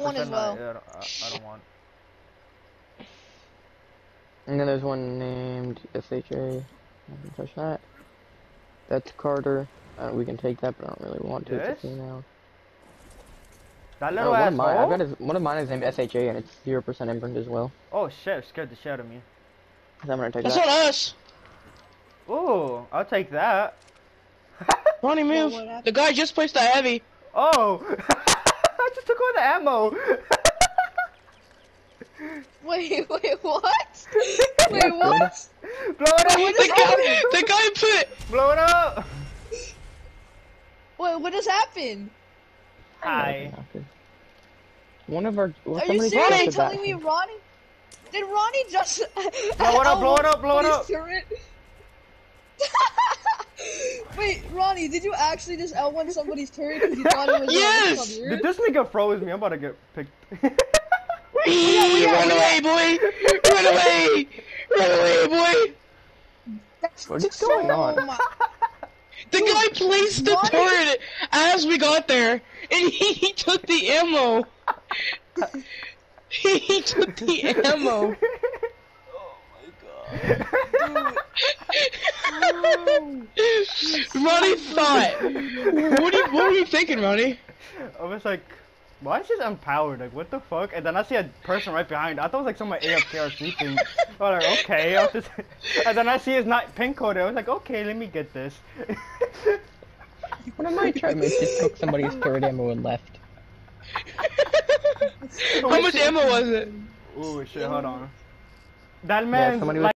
one as well. I, I, don't, I, I don't want. And then there's one named SHA. I can touch that. That's Carter. Uh, we can take that, but I don't really want to. It's a female. That Oh, little one ass of mine, I hole? got his, one of mine is named SHA, and it's zero percent imprint as well. Oh shit! Scared the shit out of me. So I'm gonna take That's that. not us. Ooh, I'll take that. Ronnie, move. what? The guy just placed the heavy. Oh! I just took all the ammo. Wait, wait, what? Wait, what? Blow it up! The guy, the guy put. Blow it up! Wait, what just happened? Hi. One of our. Well, Are you somebody's seriously got the telling me Ronnie? Did Ronnie just Blow it up, blow it up, blow it up. Turret? Wait, Ronnie, did you actually just L1 somebody's turret because you thought it was Yes! Did this nigga froze me? I'm about to get picked. Run away, boy! Run away! Run away, boy! What is going on? Oh my- The guy placed the What? turret as we got there, and he, he took the ammo. he, he took the ammo. Oh Ronnie thought. What, are you, what were you thinking, Ronnie? I was like, why is this unpowered? Like, what the fuck? And then I see a person right behind. I thought it was like someone AFK or sleeping. I was like, okay. I was just... And then I see his not pin coded. I was like, okay, let me get this. One of my teammates just took somebody's turret ammo and left. How much ammo was it? Ooh, shit, hold on. That man. somebody like.